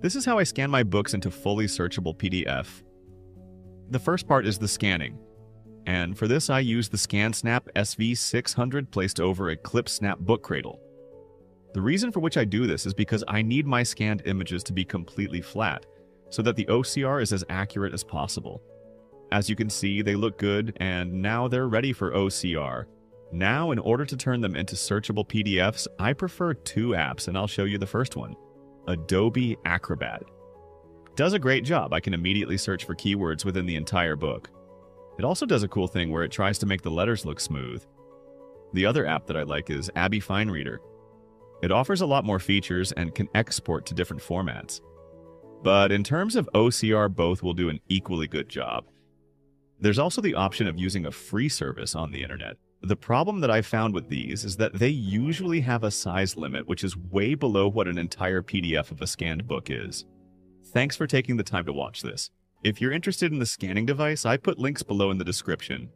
This is how I scan my books into fully searchable PDF. The first part is the scanning, and for this I use the ScanSnap SV600 placed over a Klip Snap book cradle. The reason for which I do this is because I need my scanned images to be completely flat, so that the OCR is as accurate as possible. As you can see, they look good, and now they're ready for OCR. Now, in order to turn them into searchable PDFs, I prefer two apps, and I'll show you the first one. Adobe Acrobat. Does a great job, I can immediately search for keywords within the entire book. It also does a cool thing where it tries to make the letters look smooth. The other app that I like is ABBYY FineReader. It offers a lot more features and can export to different formats. But in terms of OCR, both will do an equally good job. There's also the option of using a free service on the internet. The problem that I found with these is that they usually have a size limit which is way below what an entire PDF of a scanned book is. Thanks for taking the time to watch this. If you're interested in the scanning device, I put links below in the description.